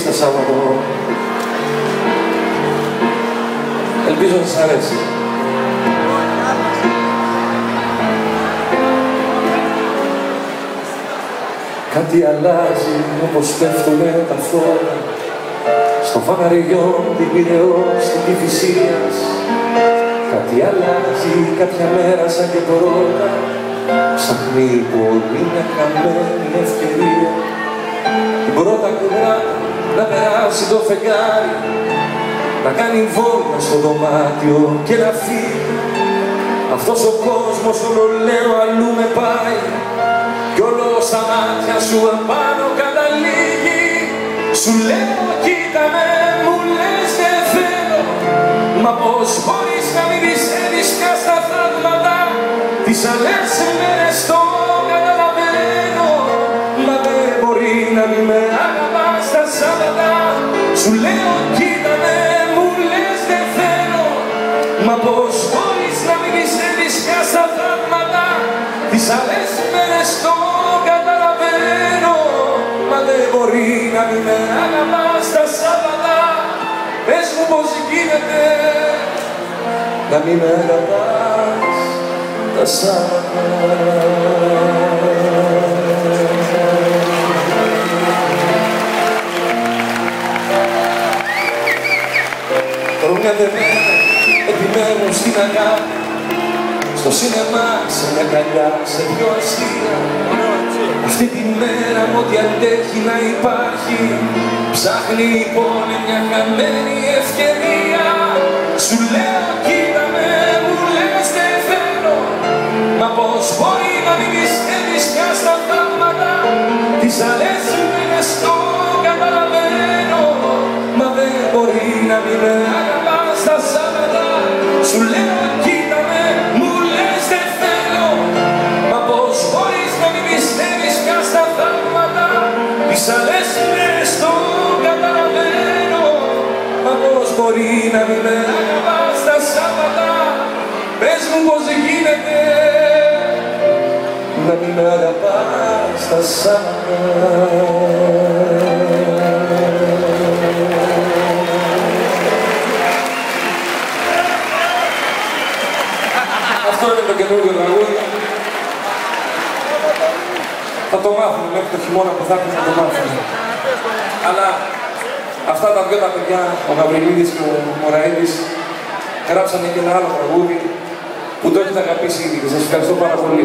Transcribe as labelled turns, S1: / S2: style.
S1: πεις τα Σάββατο. Ελπίζω να σας αρέσει. Κάτι αλλάζει όπως πέφτουνε τα φώτα στο φαναριό την πυρεό στην Κηφισίας Κάτι αλλάζει κάποια μέρα σαν και πρώτα ψάχνει πολύ μια χαμένη ευκαιρία την πρώτα κουδρά να περάσει το φεγγάρι να κάνει βόλτα στο δωμάτιο και να φύγει. Αυτός ο κόσμος όλο λέω αλλού με πάει κι όλο στα μάτια σου απάνω καταλήγει. Σου λέω κοίτα με, μου λες δεν θέλω Μα πώς μπορείς να μην πιστεύεις πια στα θαύματα Τις άλλες μέρες το Σου λέω κοίτα με, μου λες δεν θέλω Μα πώς μπορείς να μην πιστεύεις πια στα θαύματα; Τις άλλες μέρες το καταλαβαίνω. Μα δεν μπορεί να μην με αγαπάς τα Σάββατα. Πες μου πως γίνεται να μην με αγαπάς τα Σάββατα Χρόνια δεμένα επιμένουν στην αγάπη στο σίνεμα, σε μια καλιά, σε δυο αστεία. Αυτή τη μέρα μου ό,τι αντέχει να υπάρχει Ψάχνει η πόλη μια χαμένη ευκαιρία. Σου λέω κοίτα με, μου λες δεν θέλω. Μα πώς μπορεί να μην πιστεύεις πια στα θαύματα; Τις άλλες μέρες το καταλαβαίνω. Μα δεν μπορεί να μην με Τις άλλες μέρες το καταλαβαίνω Μα πώς μπορεί να μην με αγαπάς τα Σάββατα Πες μου πώς γίνεται να μην με αγαπάς τα Αυτό είναι το καινούργιο τραγούδι. Θα το μάθουμε μέχρι το χειμώνα που θα έρθει να το μάθουμε. Αλλά αυτά τα δυο τα παιδιά, ο Γαβριλίδης και ο Μωραίδης, γράψανε και ένα άλλο τραγούδι που το έχετε αγαπήσει ήδη. Σας ευχαριστώ πάρα πολύ.